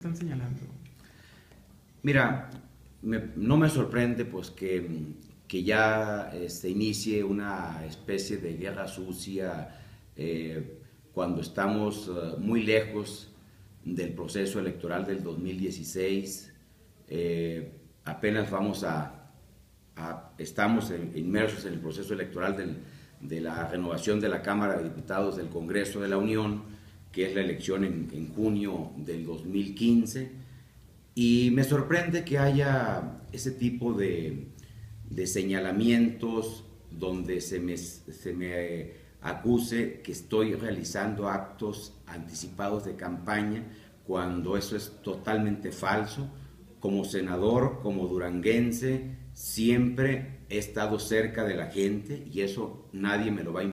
están señalando? Mira, no me sorprende pues que, que ya se este, inicie una especie de guerra sucia eh, cuando estamos eh, muy lejos del proceso electoral del 2016. Eh, apenas vamos a, estamos inmersos en el proceso electoral de la renovación de la Cámara de Diputados del Congreso de la Unión que es la elección en, junio del 2015, y me sorprende que haya ese tipo de, señalamientos donde se me, se me acuse que estoy realizando actos anticipados de campaña, cuando eso es totalmente falso. Como senador, como duranguense, siempre he estado cerca de la gente y eso nadie me lo va a